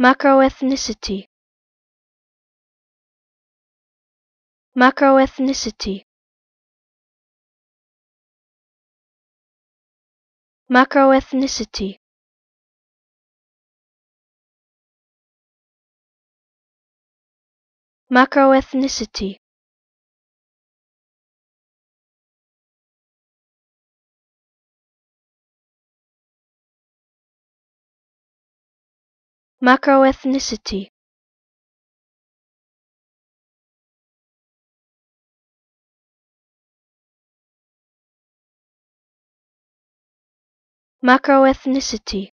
macroethnicity. Macroethnicity. Macroethnicity. Macroethnicity macroethnicity. Macroethnicity